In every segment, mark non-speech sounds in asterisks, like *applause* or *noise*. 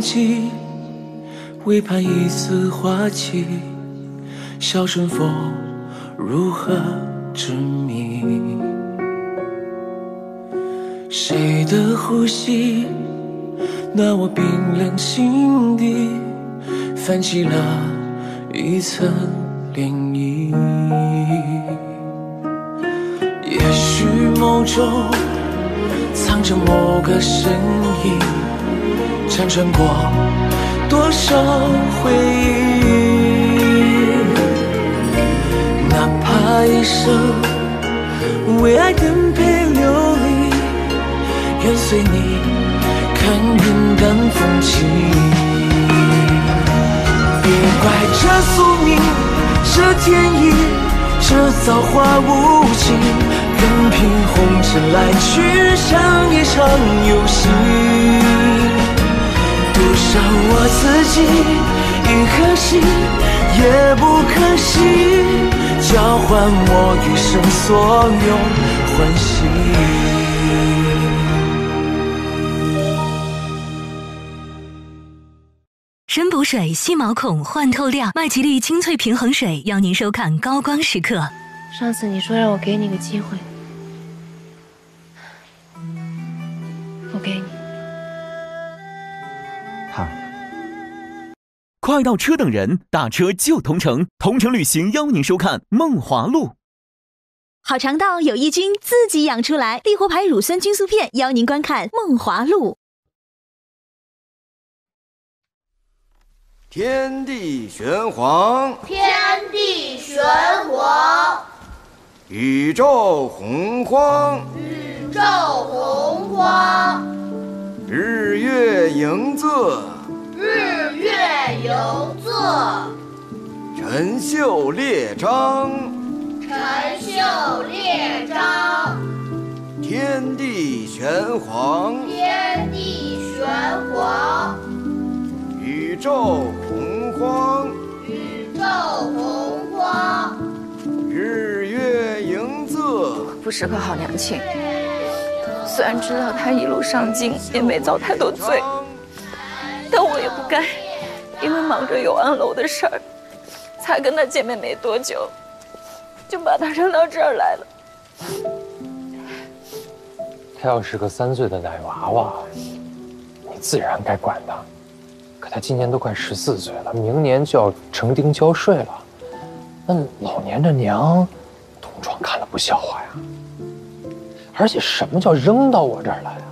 过冬季，唯盼一丝花期。笑声风如何执迷？谁的呼吸暖我冰冷心底，泛起了一层涟漪。也许梦中藏着某个身影，辗转过多少回忆，哪怕一生为爱颠沛流离，愿随你看云淡风轻。别怪这宿命，这天意，这造化无情，任凭红尘来去，像一场游戏。赌上我自己，一颗心也不可惜，交换我余生所有欢喜。深补水，细毛孔，焕透亮。麦吉丽清脆平衡水，邀您收看高光时刻。上次你说让我给你个机会，我给你。快到车等人，打车就同城。同城旅行邀您收看《梦华录》。好肠道有益菌，自己养出来。利活牌乳酸菌素片邀您观看《梦华录》。天地玄黄，天地玄黄，宇宙洪荒，宇宙洪荒，日月盈仄，日月盈仄，辰宿列张，辰宿列张，天地玄黄，天地玄黄，宇宙洪荒，宇宙洪荒，日月盈仄。不是个好娘亲。虽然知道他一路上京也没遭太多罪，不该因为忙着永安楼的事儿，才跟他见面没多久，就把他扔到这儿来了。他要是个三岁的奶娃娃，你自然该管他。可他今年都快十四岁了，明年就要成丁交税了，那老年的娘，同窗看了不笑话呀。而且什么叫扔到我这儿来啊？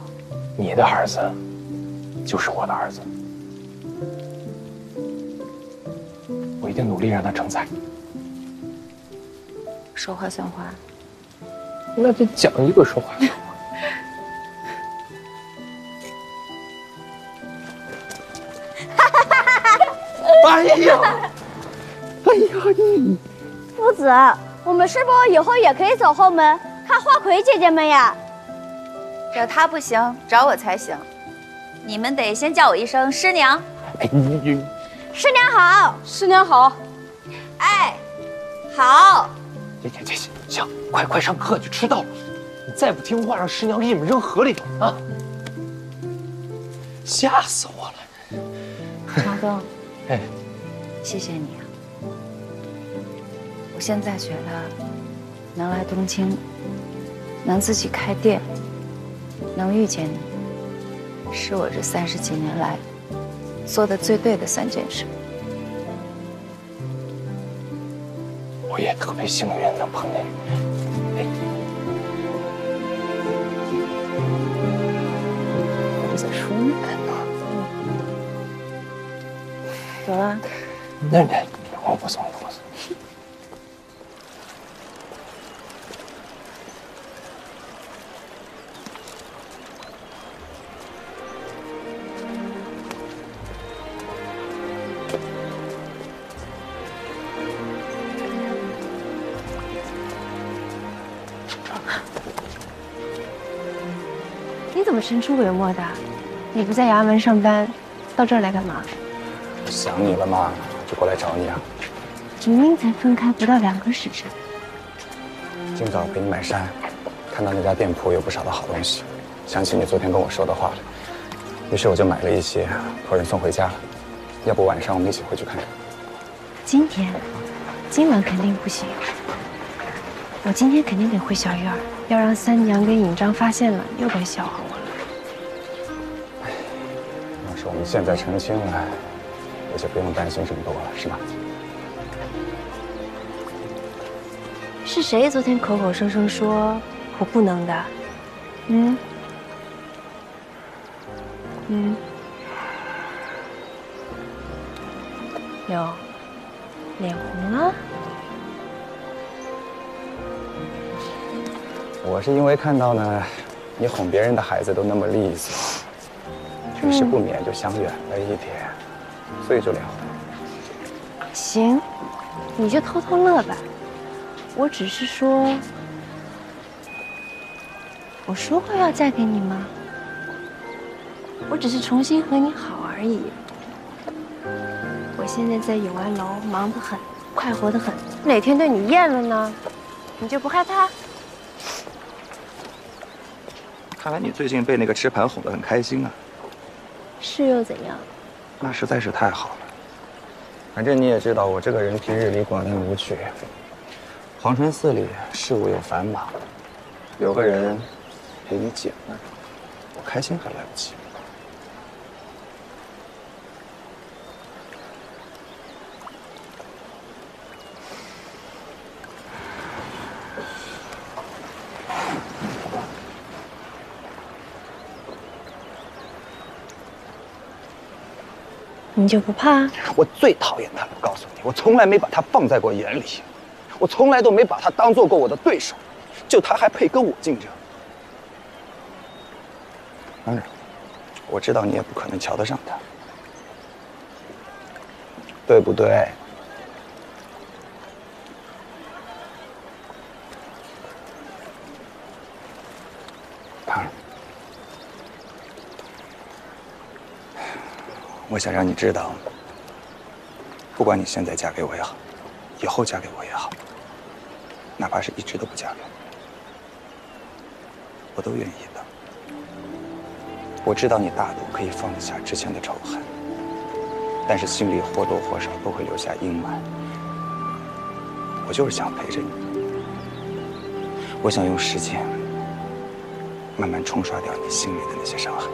你的儿子，就是我的儿子，我一定努力让他成才。说话算话。那就讲一个说话算话。*laughs* 哎呀，哎呀你！夫子，我们是不以后也可以走后门看花魁姐姐们呀？找他不行，找我才行。你们得先叫我一声师娘。哎你你，师娘好，师娘好。哎，好。行行行行行，快快上课去，迟到了。你再不听话，让师娘给你们扔河里头啊！吓死我了！马东，哎，谢谢你啊！我现在觉得，能来东京，能自己开店，能遇见你，是我这三十几年来做的最对的三件事。我也特别幸运能碰见你。哎，我在书院呢。走了。那那神出鬼没的？你不在衙门上班，到这儿来干嘛？想你了嘛，就过来找你啊。明明才分开不到两个时辰。今早给你买衫，看到那家店铺有不少的好东西，想起你昨天跟我说的话了。于是我就买了一些，托人送回家了。要不晚上我们一起回去看看？今天，今晚肯定不行。我今天肯定得回小院儿，要让三娘跟尹章发现了，又该笑话我要是我们现在成亲了，也就不用担心这么多了，是吧？是谁昨天口口声声说我不能的？嗯？嗯？哟，脸红了？我是因为看到呢，你哄别人的孩子都那么利索，于是不免就想远了一点，所以就脸红。行，你就偷偷乐吧。我只是说，我说过要嫁给你吗？我只是重新和你好而已。我现在在永安楼忙得很，快活得很。哪天对你厌了呢？你就不害怕？看来你最近被那个吃盘哄得很开心啊。是又怎样？那实在是太好了。反正你也知道，我这个人平日里寡淡无趣，黄泉寺里事务又繁忙，有个人陪你解闷，我开心还来不及。你就不怕？我最讨厌他了，告诉你，我从来没把他放在过眼里，我从来都没把他当做过我的对手，就他还配跟我竞争？当然，我知道你也不可能瞧得上他，对不对？我想让你知道，不管你现在嫁给我也好，以后嫁给我也好，哪怕是一直都不嫁给我，我都愿意的。我知道你大度可以放得下之前的仇恨，但是心里或多或少都会留下阴霾。我就是想陪着你，我想用时间慢慢冲刷掉你心里的那些伤痕。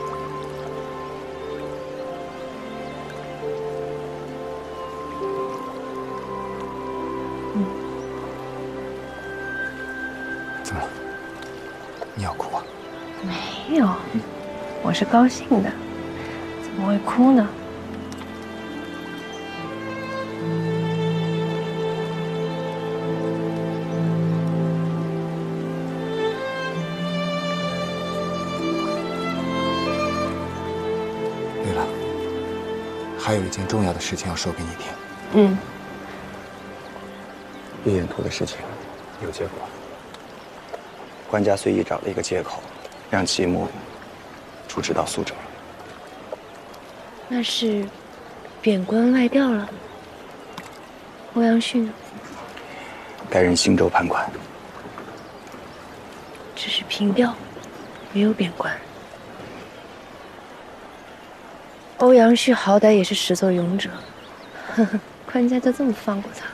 是高兴的，怎么会哭呢？对了，还有一件重要的事情要说给你听。嗯，玉眼图的事情有结果。官家随意找了一个借口，让齐木出职到苏州了。那是贬官外调了。欧阳旭呢？该任新州判官。只是平调，没有贬官。欧阳旭好歹也是始作俑者，呵呵，官家就这么放过他？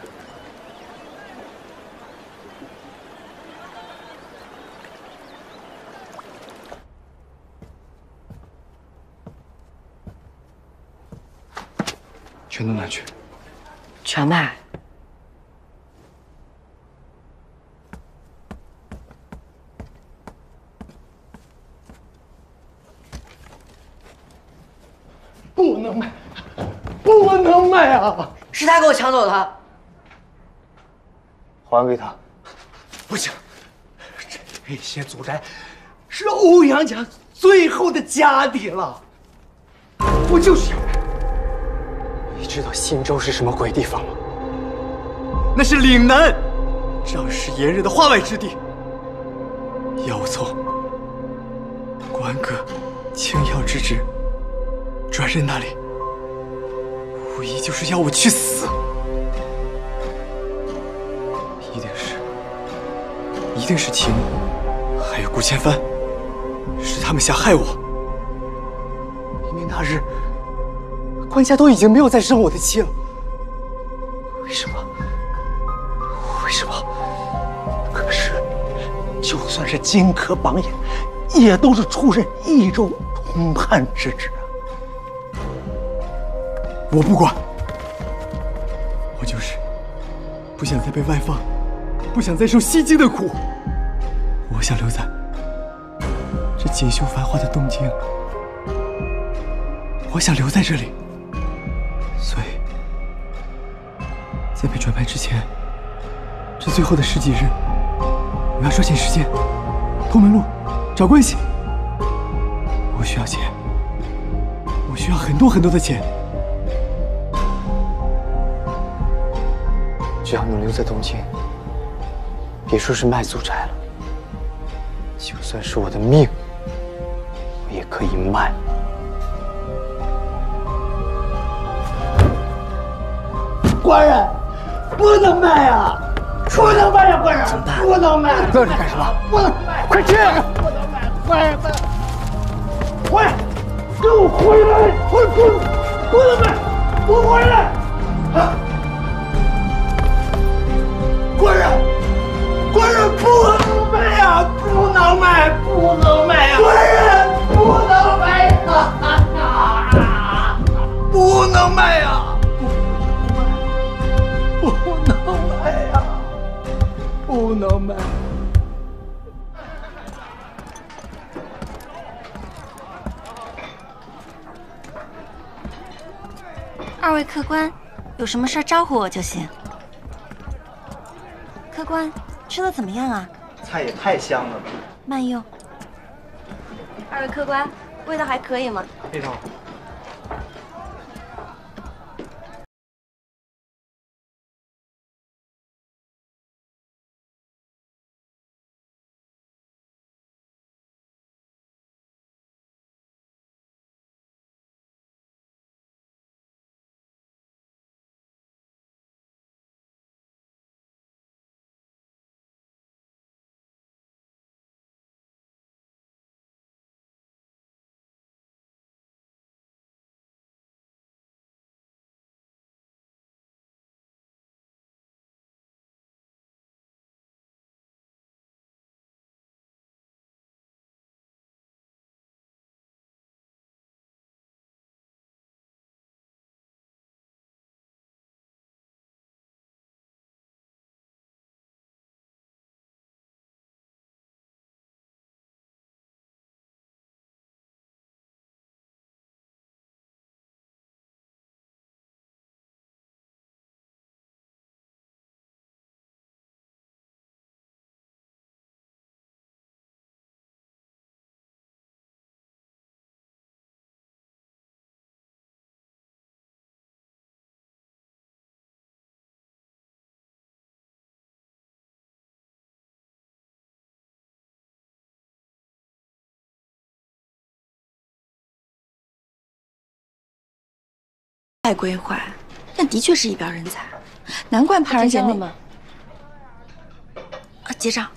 全都拿去。全卖。不能卖，不能卖啊！是他给我抢走的。还给他。不行，这些祖宅是欧阳家最后的家底了。我就是要卖。你知道新州是什么鬼地方吗？那是岭南，仗势炎热的化外之地。要我从关哥青阳之职转任那里，无疑就是要我去死。一定是，一定是秦牧，还有顾千帆，是他们想害我。那日，关家都已经没有再生我的气了。为什么？为什么？可是，就算是金科榜眼，也都是出任益州通判之职啊！我不管，我就是不想再被外放，不想再受西京的苦。我想留在这锦绣繁华的东京，我想留在这里。这最后的十几日，我要抓紧时间，通门路，找关系。我需要钱，我需要很多很多的钱。只要能留在东京，别说是卖祖宅了，就算是我的命，我也可以卖。官人，不能卖啊！不能卖呀，官人，不能卖！愣着干什么？不能卖！快去！不能卖！官人，回，给我回来！回不，不能卖！不回来！啊！官人，官人不能卖呀！不能卖！不能卖呀！官人不能卖呀！不能卖呀！不能卖！二位客官，有什么事招呼我就行。客官，吃的怎么样啊？菜也太香了吧！慢用。二位客官，味道还可以吗？非常好。太规划，但的确是一表人才，难怪怕人姐妹。吗？啊，结账。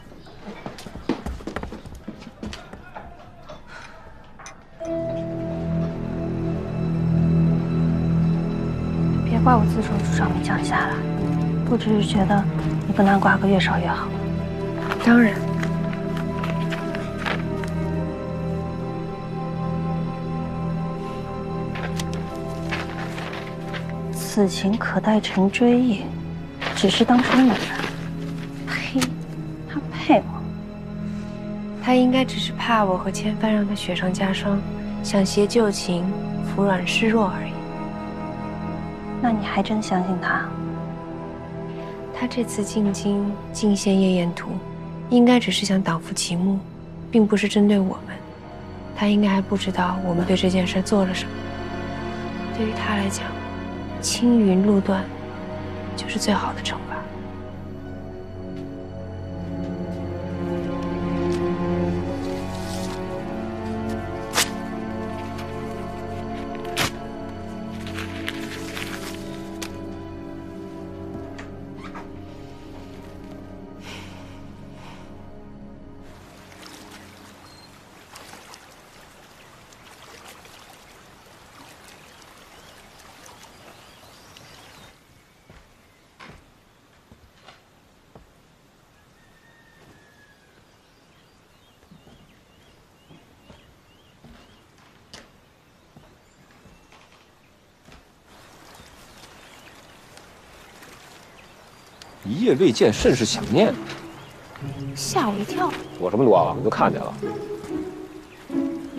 别怪我自作主张没降下来，我只是觉得你跟南瓜哥越少越好。当然。此情可待成追忆，只是当初那人，呸，他配吗？他应该只是怕我和千帆让他雪上加霜，想携旧情，服软示弱而已。那你还真相信他？他这次进京进献夜宴图，应该只是想挡伏其目，并不是针对我们。他应该还不知道我们对这件事做了什么。对于他来讲，青云路段就是最好的证夜未见，甚是想念。吓我一跳。躲什么躲啊？我都看见了。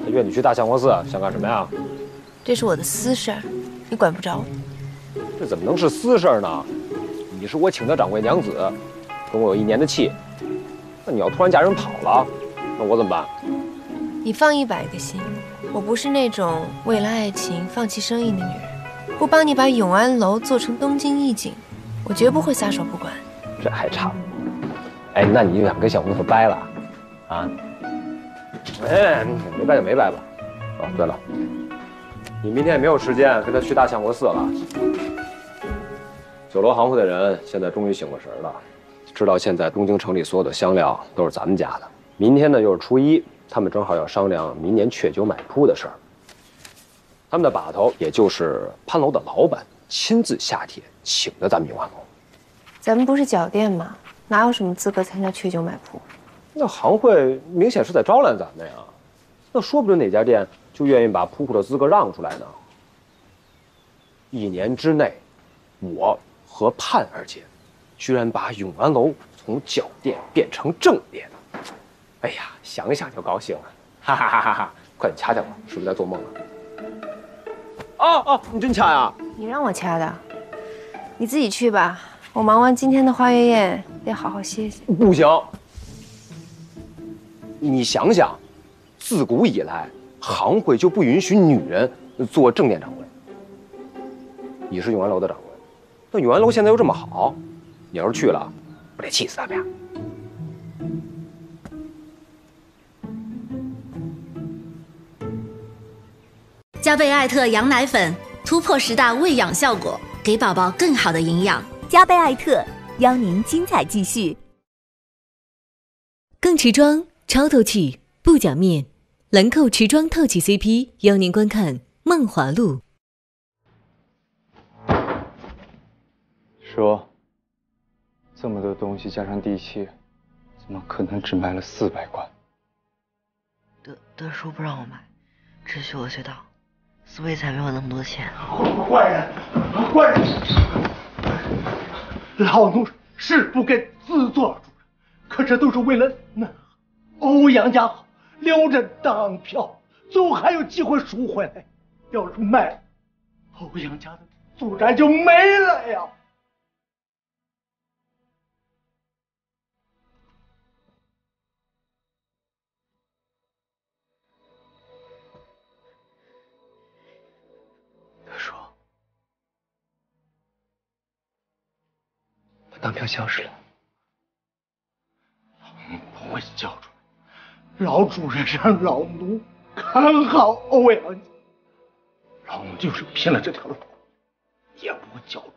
他约你去大相国寺，想干什么呀？这是我的私事儿，你管不着。这怎么能是私事呢？你是我请的掌柜娘子，跟我有一年的契。那你要突然嫁人跑了，那我怎么办？你放一百个心，我不是那种为了爱情放弃生意的女人。不帮你把永安楼做成东京一景，我绝不会撒手不管。这还差不多。哎，那你就想跟小公子掰了？啊？哎，没掰就没掰吧。哦，对了，你明天也没有时间跟他去大相国寺了。酒楼行会的人现在终于醒过神了，知道现在东京城里所有的香料都是咱们家的。明天呢又是初一，他们正好要商量明年雀酒买铺的事儿。他们的把头，也就是潘楼的老板，亲自下帖请的咱们永安楼。咱们不是脚店吗？哪有什么资格参加缺酒买铺？那行会明显是在招揽咱们呀。那说不准哪家店就愿意把铺铺的资格让出来呢。一年之内，我和盼儿姐，居然把永安楼从脚店变成正店。哎呀，想想就高兴了，哈哈哈哈哈！快点掐掐我，是不是在做梦啊？哦哦，你真掐呀？你让我掐的，你自己去吧。我忙完今天的花月宴，得好好歇歇。不行，你想想，自古以来，行会就不允许女人做正殿掌柜。你是永安楼的掌柜，那永安楼现在又这么好，你要是去了，不得气死他们呀？加倍艾特羊奶粉突破十大喂养效果，给宝宝更好的营养。加倍艾特邀您精彩继续。更持妆超透气不假面，兰蔻持妆透气 CP 邀您观看《梦华录》。说，这么多东西加上地契，怎么可能只卖了四百贯？德德叔不让我买，只许我随到。所以才没有那么多钱。坏人，坏人！老奴是不该自作主张，可这都是为了那欧阳家好，留着当票，总还有机会赎回来。要是卖了，欧阳家的祖宅就没了呀！票消失了，不会交出来。老主人让老奴看好欧阳，老奴就是拼了这条路，也不会交出。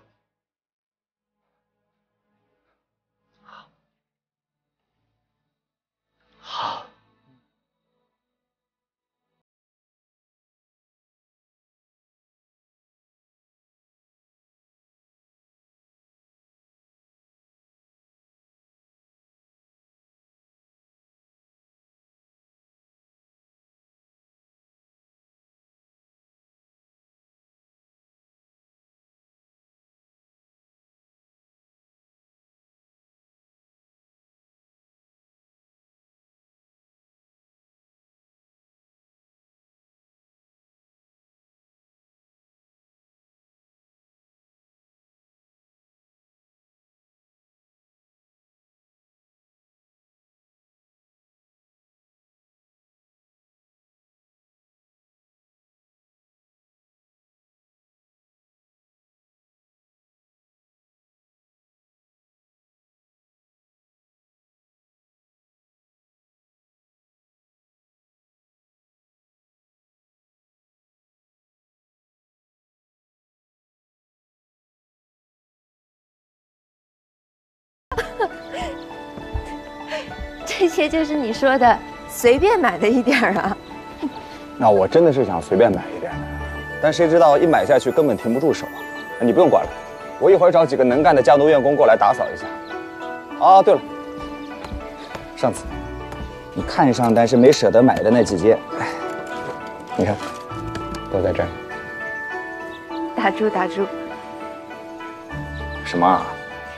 这些就是你说的随便买的一点啊？*laughs* 那我真的是想随便买一点的，但谁知道一买下去根本停不住手啊！你不用管了，我一会儿找几个能干的家奴院工过来打扫一下。啊，对了，上次你看上但是没舍得买的那几件，哎，你看，都在这儿。打住打住！什么啊？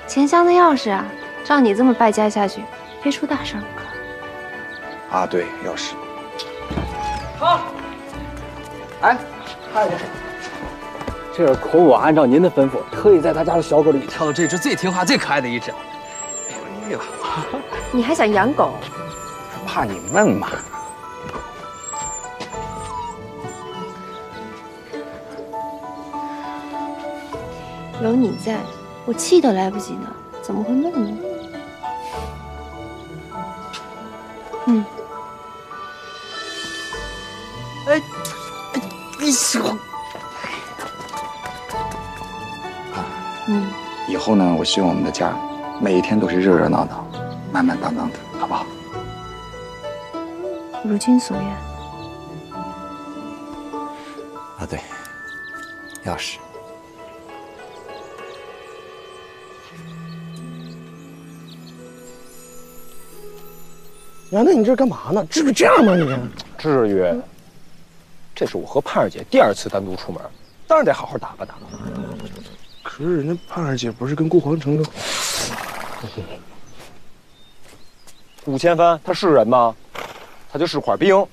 钱箱的钥匙啊，照你这么败家下去，非出大事不可。啊，对，钥匙。好。哎，太监，这是可我按照您的吩咐，特意在他家的小狗里挑的这只最听话、最可爱的一只。哎呦，*laughs* 你还想养狗？怕你闷嘛。有你在，我气都来不及呢，怎么会闷呢？嗯。哎，你说，嗯，以后呢，我希望我们的家每一天都是热热闹闹、满满当当的，好不好？如君所愿。啊，对，钥匙。呀，那你这干嘛呢？至于这样吗？你至于。这是我和盼儿姐第二次单独出门，当然得好好打扮打扮。可是人家盼儿姐不是跟顾皇城都……顾千帆他是人吗？他就是块冰，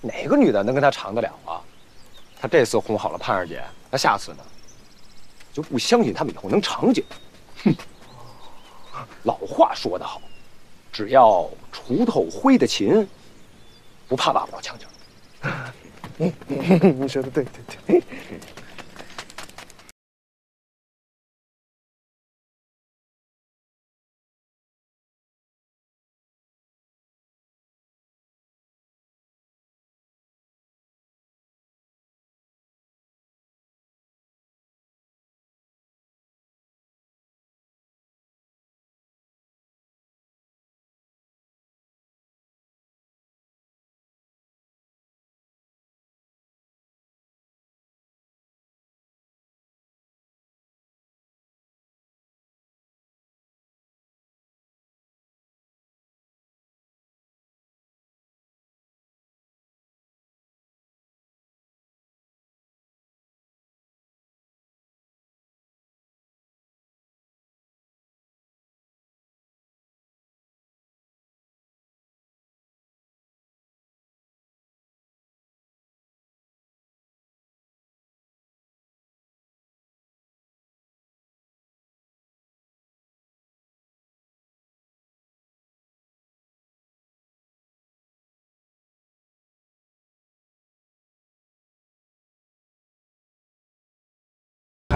哪个女的能跟他长得了啊？他这次哄好了盼儿姐，那下次呢？就不相信他们以后能长久。哼！老话说得好，只要锄头挥得勤，不怕挖不着墙角。你说的对对对。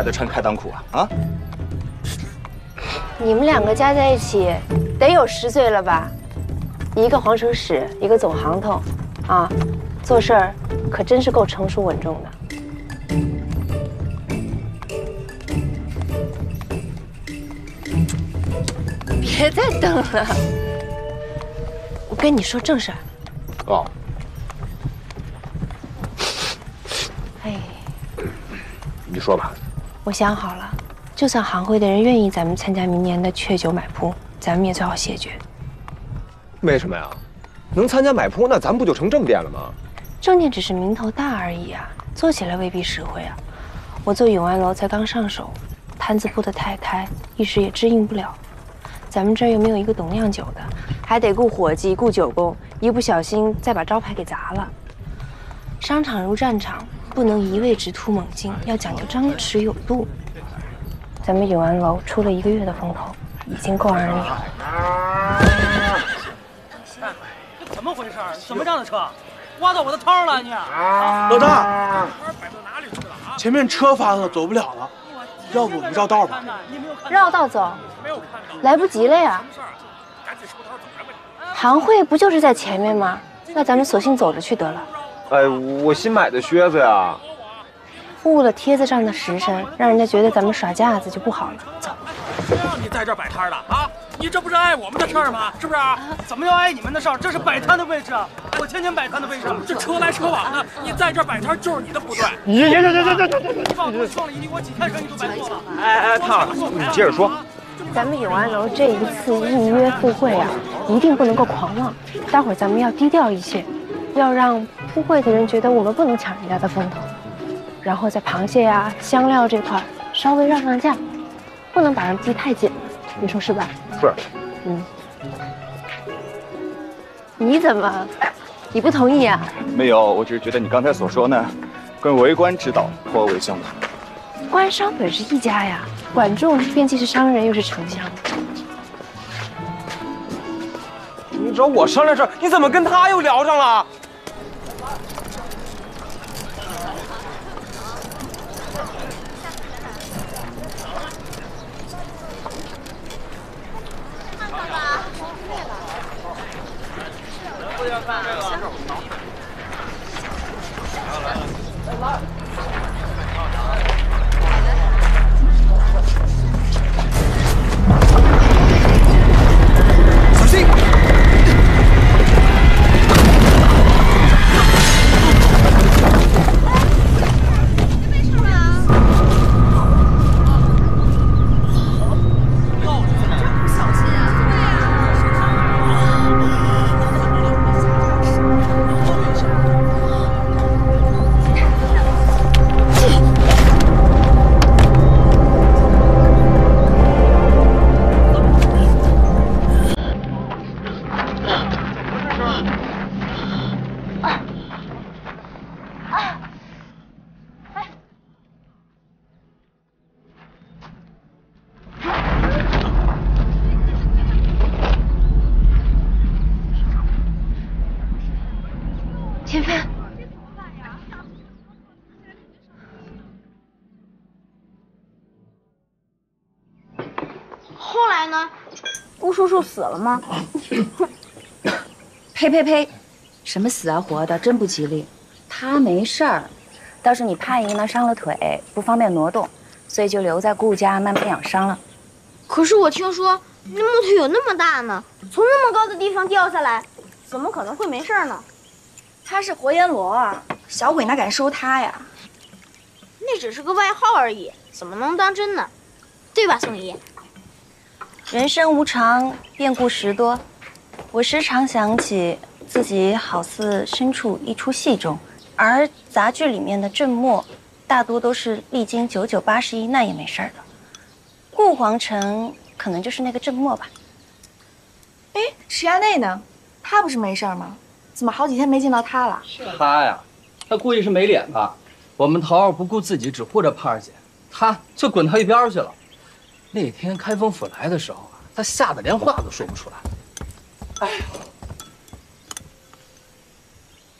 还得穿开裆裤啊啊！你们两个加在一起得有十岁了吧？一个皇城使，一个总行头，啊，做事儿可真是够成熟稳重的。别再瞪了，我跟你说正事儿。哦。哎，你说吧。我想好了，就算行会的人愿意咱们参加明年的雀酒买铺，咱们也最好谢绝。为什么呀？能参加买铺，那咱不就成正店了吗？正店只是名头大而已啊，做起来未必实惠啊。我做永安楼才刚上手，摊子铺得太开，一时也支应不了。咱们这儿又没有一个懂酿酒的，还得雇伙计、雇酒工，一不小心再把招牌给砸了。商场如战场。不能一味直突猛进，要讲究张弛有度。咱们永安楼出了一个月的风头，已经够让人拧了。这怎么回事？怎么样的车？挖到我的汤了你！老大，前面车翻了，走不了了，要不我们绕道吧？绕道走？来不及了呀！行会不就是在前面吗？那咱们索性走着去得了。哎，我新买的靴子呀，误了帖子上的时辰，让人家觉得咱们耍架子就不好了。走，谁让你在这摆摊的啊？你这不是碍我们的事儿吗？是不是？怎么要碍你们的事儿？这是摆摊的位置，我天天摆摊的位置，这车来车往的，你在这摆摊就是你的不对。你行行行行行行，你放我撞了一地，我几天生意都白做了。哎哎，胖子，你接着说。咱们永安楼这一次应约赴会啊，一定不能够狂妄，待会儿咱们要低调一些。要让铺会的人觉得我们不能抢人家的风头，然后在螃蟹呀、香料这块稍微让让价，不能把人逼太紧了，你说是吧？是。嗯。你怎么，你不同意啊？没有，我只是觉得你刚才所说呢，跟为官之道颇为相同。官商本是一家呀，管仲便既是商人又是丞相。你找我商量事你怎么跟他又聊上了？这个叔叔死了吗？呸呸呸！什么死啊活的，真不吉利。他没事儿，倒是你盼姨呢伤了腿，不方便挪动，所以就留在顾家慢慢养伤了。可是我听说那木头有那么大呢，从那么高的地方掉下来，怎么可能会没事呢？他是活阎罗啊，小鬼哪敢收他呀？那只是个外号而已，怎么能当真呢？对吧，宋姨？*laughs* 人生无常，变故时多。我时常想起自己好似身处一出戏中，而杂剧里面的郑默，大多都是历经九九八十一难也没事的。顾皇城可能就是那个郑默吧。哎，石衙内呢？他不是没事吗？怎么好几天没见到他了？他呀，他估计是没脸吧。我们头儿不顾自己，只护着盼儿姐，他就滚到一边去了。那天开封府来的时候啊，他吓得连话都说不出来。哎呀，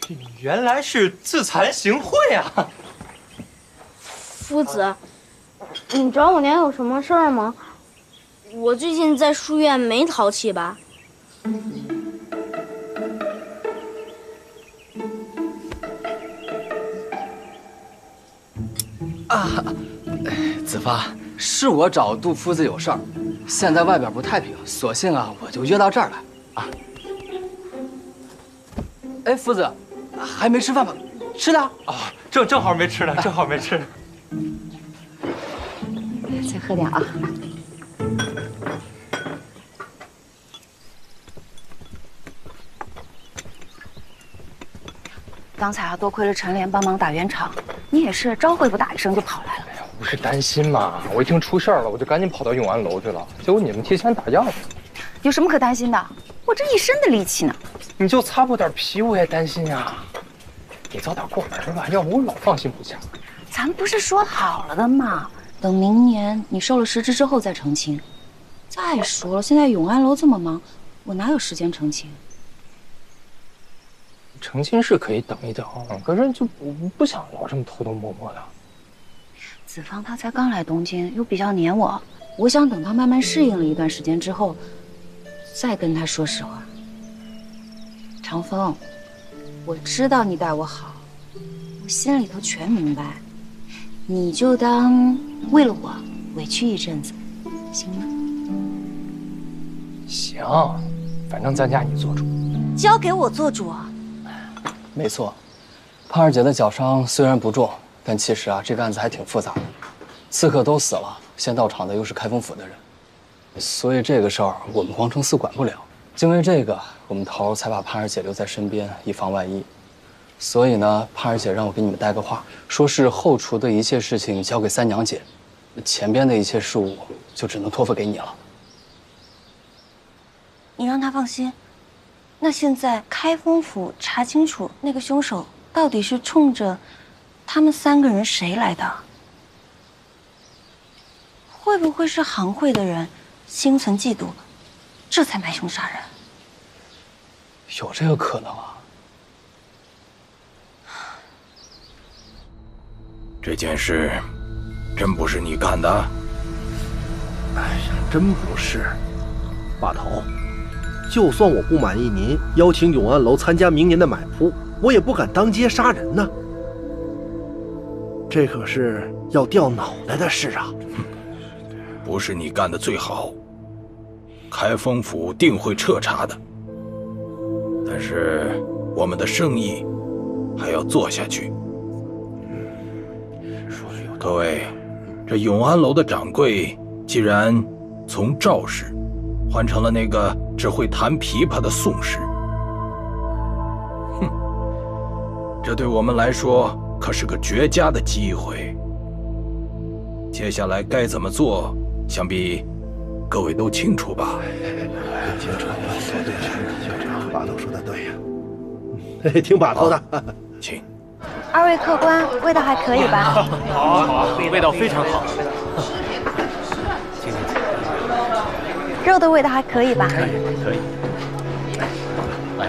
你原来是自惭形秽啊！夫子，你找我娘有什么事儿吗？我最近在书院没淘气吧？啊，子发，是我找杜夫子有事儿，现在外边不太平，索性啊，我就约到这儿来啊。哎，夫子，还没吃饭吧？吃点啊，正正好没吃呢，正好没吃。再喝点啊。刚才啊，多亏了陈莲帮忙打圆场，你也是招呼也不打一声就跑了。是担心嘛，我一听出事儿了，我就赶紧跑到永安楼去了。结果你们提前打烊了，有什么可担心的？我这一身的力气呢。你就擦破点皮，我也担心呀。你早点过门吧，要不我老放心不下。咱不是说好了的吗？等明年你受了实职之后再成亲。再说了，现在永安楼这么忙，我哪有时间成亲？成亲是可以等一等，可是就不不想老这么偷偷摸摸的。子芳她才刚来东京，又比较黏我，我想等她慢慢适应了一段时间之后，再跟她说实话。长风，我知道你待我好，我心里头全明白，你就当为了我委屈一阵子，行吗？行，反正咱家你做主。交给我做主。没错，胖二姐的脚伤虽然不重，但其实啊，这个案子还挺复杂的。刺客都死了，先到场的又是开封府的人，所以这个事儿我们皇城司管不了。就因为这个，我们头儿才把盼儿姐留在身边，以防万一。所以呢，盼儿姐让我给你们带个话，说是后厨的一切事情交给三娘姐，前边的一切事务就只能托付给你了。你让他放心。那现在开封府查清楚那个凶手到底是冲着他们三个人谁来的？会不会是行会的人心存嫉妒，这才买凶杀人？有这个可能啊。这件事真不是你干的？哎呀，真不是，把头。就算我不满意您邀请永安楼参加明年的买铺，我也不敢当街杀人呢。这可是要掉脑袋的事啊！*laughs* 不是你干的最好，开封府定会彻查的。但是我们的生意还要做下去。各位，这永安楼的掌柜既然从赵氏换成了那个。只会弹琵琶的宋氏，哼，这对我们来说可是个绝佳的机会。接下来该怎么做，想必各位都清楚吧？清楚，说对了，把头说的对呀。*laughs* 听把头的，请。二位客官，味道还可以吧？好，好，味道非常好。肉的味道还可以吧？可以，可以。来，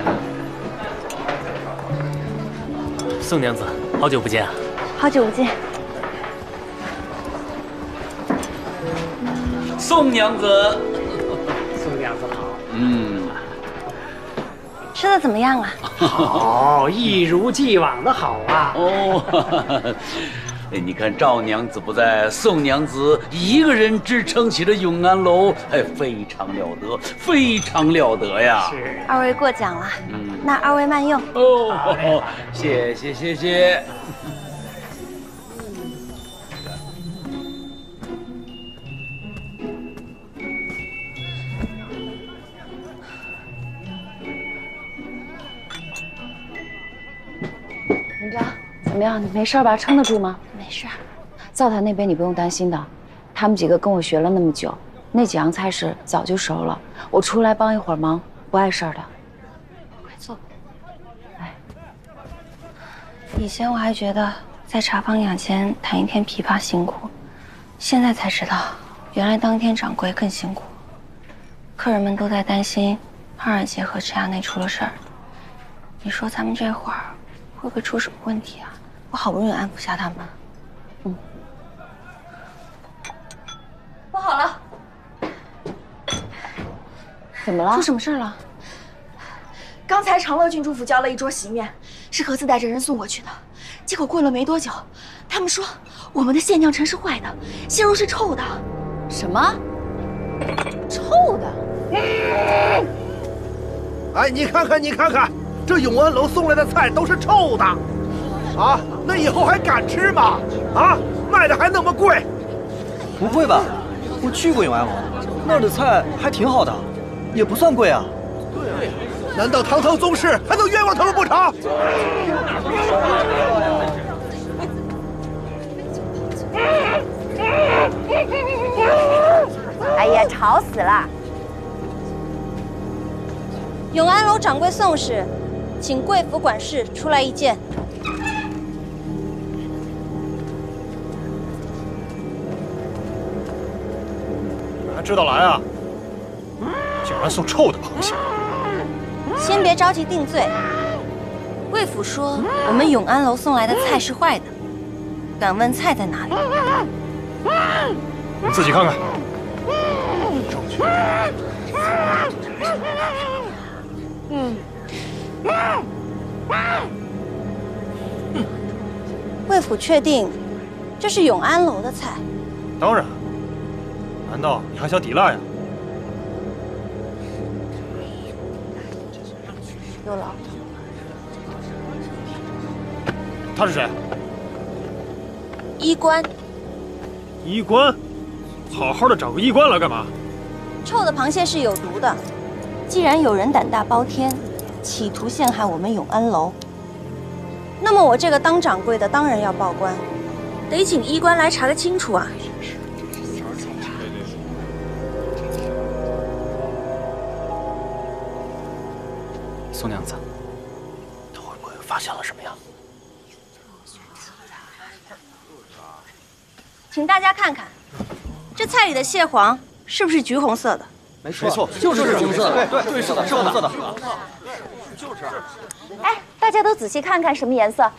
宋娘子，好久不见啊！好久不见。宋娘子，*laughs* 宋娘子好。嗯。吃的怎么样啊？*laughs* 好，一如既往的好啊。哦。*laughs* 哎，你看赵娘子不在，宋娘子一个人支撑起了永安楼，哎，非常了得，非常了得呀！是，二位过奖了。嗯，那二位慢用。哦，谢 *laughs* 谢谢谢。文章，怎么样？你没事吧？撑得住吗？没事，灶台那边你不用担心的，他们几个跟我学了那么久，那几样菜式早就熟了。我出来帮一会儿忙，不碍事儿的。快坐。哎，以前我还觉得在茶坊养钱弹一天琵琶辛苦，现在才知道，原来当天掌柜更辛苦。客人们都在担心胖二姐和陈亚内出了事儿，你说咱们这会儿会不会出什么问题啊？我好不容易安抚下他们。好了，怎么了？出什么事了？刚才长乐郡主府交了一桌席面，是何子带着人送过去的。结果过了没多久，他们说我们的蟹酿陈是坏的，鲜肉是臭的。什么？臭的？哎，你看看，你看看，这永安楼送来的菜都是臭的，啊，那以后还敢吃吗？啊，卖的还那么贵？不会吧？我去过永安楼，那儿的菜还挺好的，也不算贵啊。对，难道堂堂宗室还能冤枉他们不成？哎呀，吵死了！永安楼掌柜宋氏，请贵府管事出来一见。知道来啊！竟然送臭的螃蟹！先别着急定罪。魏府说我们永安楼送来的菜是坏的，敢问菜在哪里？你自己看看。嗯。魏府确定这是永安楼的菜？当然。难道你还想抵赖呀？有劳。他是谁？医官。医官？好好的找个医官来干嘛？臭的螃蟹是有毒的，既然有人胆大包天，企图陷害我们永安楼，那么我这个当掌柜的当然要报官，得请医官来查个清楚啊！宋娘子，他会不会发现了什么呀？请大家看看，这菜里的蟹黄是不是橘红色的？没错，就是橘红色的，对对是的，是红色的。就是。哎，大家都仔细看看，什么颜色？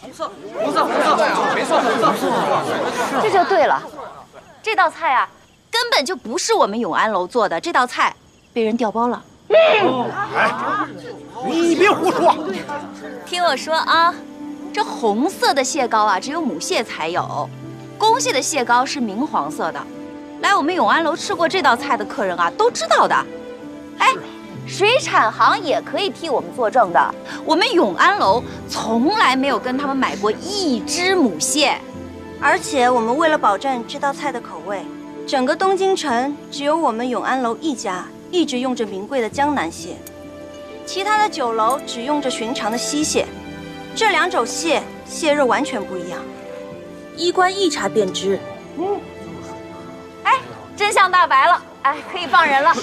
红色，红色，红色，没错，红色。这就对了，这道菜啊，根本就不是我们永安楼做的，这道菜被人调包了。哎，你别胡说！听我说啊，这红色的蟹膏啊，只有母蟹才有，公蟹的蟹膏是明黄色的。来我们永安楼吃过这道菜的客人啊，都知道的。哎，水产行也可以替我们作证的。我们永安楼从来没有跟他们买过一只母蟹，而且我们为了保证这道菜的口味，整个东京城只有我们永安楼一家一直用着名贵的江南蟹，其他的酒楼只用着寻常的溪蟹。这两种蟹蟹肉完全不一样，衣冠一查便知。嗯。哎真相大白了，哎，可以放人了。是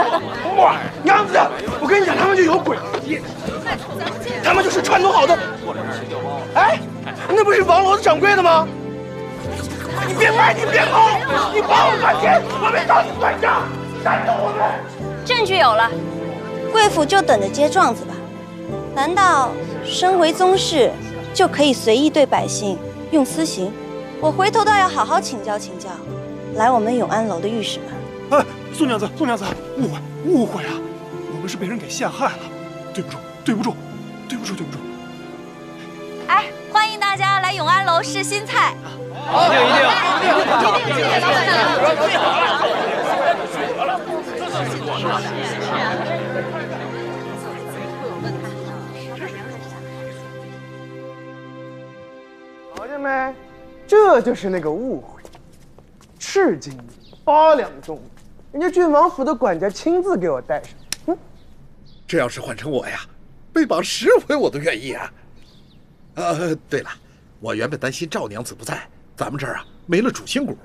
啊。哇，娘子，我跟你讲，他们就有鬼，他们就是串通好的。哎，那不是王楼的掌柜的吗？你别卖，你别跑，你跑我半天，我没找你算账，证据有了，贵府就等着接状子吧。难道身为宗室就可以随意对百姓用私刑？我回头倒要好好请教请教。来我们永安楼的御史们。哎，宋娘子，宋娘子，误会，误会啊！我们是被人给陷害了，对不住，对不住，对不住，对不住。哎，欢迎大家来永安楼试新菜。好，一定，一定，一定，一定，瞧见没？这就是那个误会。赤金八两重，人家郡王府的管家亲自给我带上。嗯，这要是换成我呀，被绑十回我都愿意啊。呃，对了，我原本担心赵娘子不在，咱们这儿啊没了主心骨，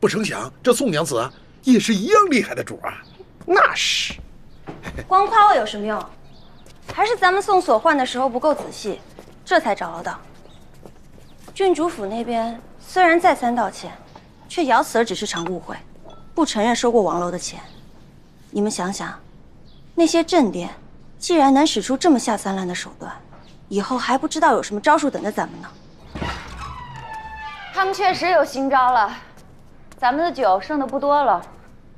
不成想这宋娘子也是一样厉害的主啊。那是，*laughs* 光夸我有什么用？还是咱们送锁换的时候不够仔细，这才找得到。郡主府那边虽然再三道歉。却咬死了只是场误会，不承认收过王楼的钱。你们想想，那些镇店既然能使出这么下三滥的手段，以后还不知道有什么招数等着咱们呢。他们确实有新招了。咱们的酒剩的不多了，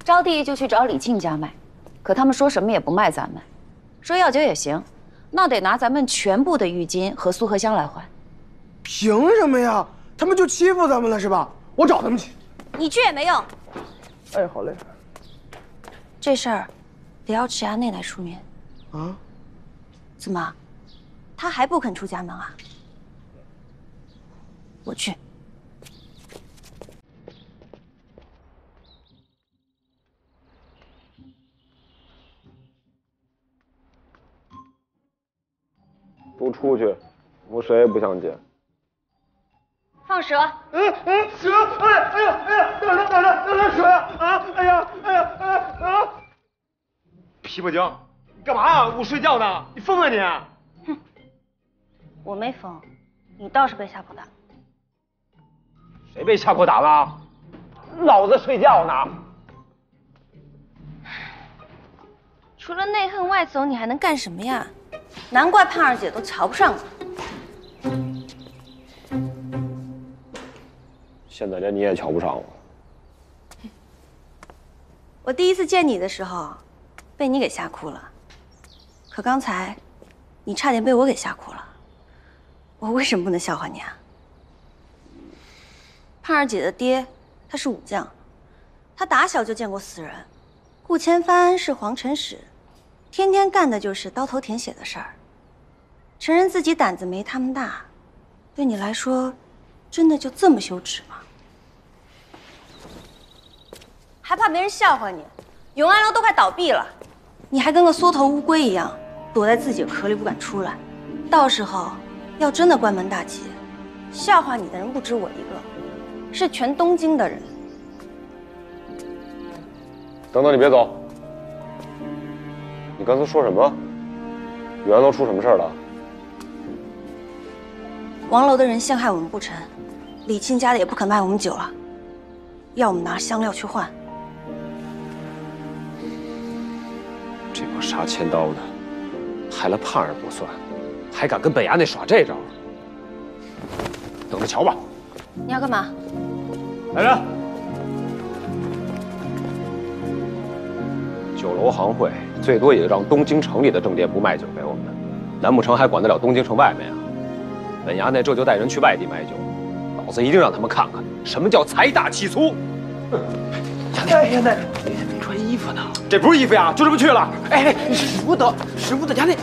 招娣就去找李庆家卖，可他们说什么也不卖咱们，说要酒也行，那得拿咱们全部的浴巾和苏合香来换。凭什么呀？他们就欺负咱们了是吧？我找他们去。你去也没用。哎，好嘞。这事儿得要池衙内来出面。啊？怎么？他还不肯出家门啊？我去。都出去，我谁也不想见。放蛇！嗯嗯，蛇！哎哎呀哎呀，哪来哪来哪来蛇呀？啊！哎呀哎呀哎啊！琵琶精，你干嘛呀？我睡觉呢，你疯啊你！哼，我没疯，你倒是被吓破胆。谁被吓破胆了？老子睡觉呢。除了内恨外走，你还能干什么呀？难怪胖二姐都瞧不上你。现在连你也瞧不上我。我第一次见你的时候，被你给吓哭了。可刚才，你差点被我给吓哭了。我为什么不能笑话你啊？胖二姐的爹，他是武将，他打小就见过死人。顾千帆是皇城使，天天干的就是刀头舔血的事儿。承认自己胆子没他们大，对你来说，真的就这么羞耻吗？还怕别人笑话你？永安楼都快倒闭了，你还跟个缩头乌龟一样躲在自己的壳里不敢出来。到时候要真的关门大吉，笑话你的人不止我一个，是全东京的人。等等，你别走！你刚才说什么？永安楼出什么事儿了？王楼的人陷害我们不成，李庆家的也不肯卖我们酒了，要我们拿香料去换。这帮杀千刀的，害了胖儿不算，还敢跟本衙内耍这招？等着瞧吧！你要干嘛？来人！酒楼行会最多也就让东京城里的正店不卖酒给我们，难不成还管得了东京城外面啊？本衙内这就带人去外地卖酒，老子一定让他们看看什么叫财大气粗！衙内，衙内，你还没穿衣服呢。这不是衣服呀，就这么去了。哎，使不得，使不得，衙内。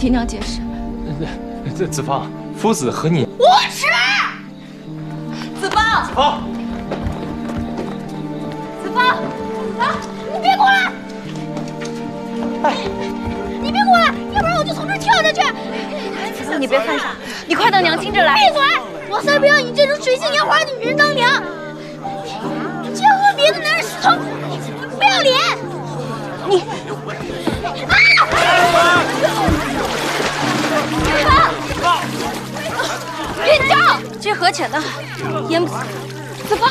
听娘解释。这子方，夫子和你。无耻！子方，子方，子枫，啊！你别过来！哎，你别过来，要不然我就从这跳下去！子方，你别犯傻，你快到娘亲这来。闭嘴！我才不要你这种水性杨花的女人当娘！你竟然和别的男人私通，不要脸！你，何浅的，淹不死。子枫，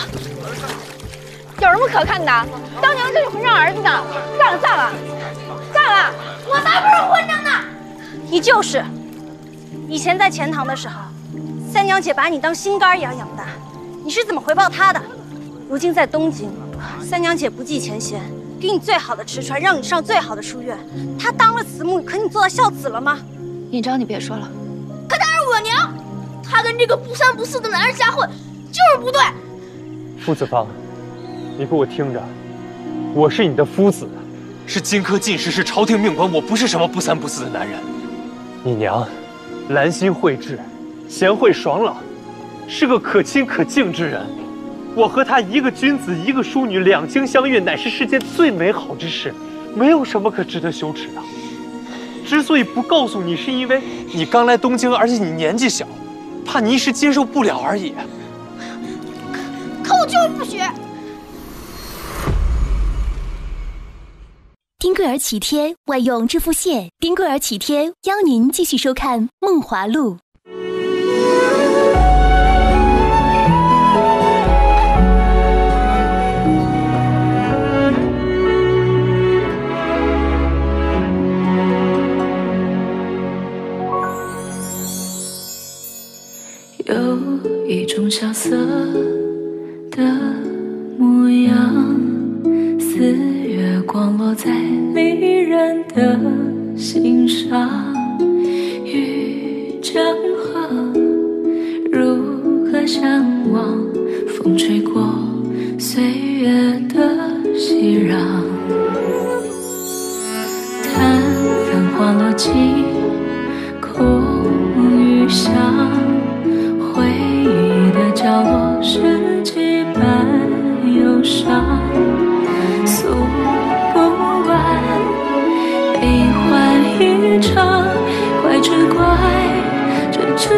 有什么可看的？当娘就是混账儿子的，算了算了，算了，我才不是混账呢！你就是。以前在钱塘的时候，三娘姐把你当心肝一样养大，你是怎么回报她的？如今在东京，三娘姐不计前嫌，给你最好的吃穿，让你上最好的书院。她当了慈母，可你做到孝子了吗？尹章，你别说了。跟这个不三不四的男人瞎混，就是不对。傅子方，你给我听着，我是你的夫子，是荆轲进士，是朝廷命官，我不是什么不三不四的男人。你娘，兰心蕙质，贤惠爽朗，是个可亲可敬之人。我和她一个君子，一个淑女，两情相悦，乃是世间最美好之事，没有什么可值得羞耻的。之所以不告诉你，是因为你刚来东京，而且你年纪小，怕你一时接受不了而已。可我就是不学。丁贵儿启贴外用致腹泻，丁贵儿启贴邀您继续收看《梦华录》。种萧瑟的模样，似月光落在离人的心上。与江河如何相望？风吹过岁月的熙攘，叹繁华落尽，空余香。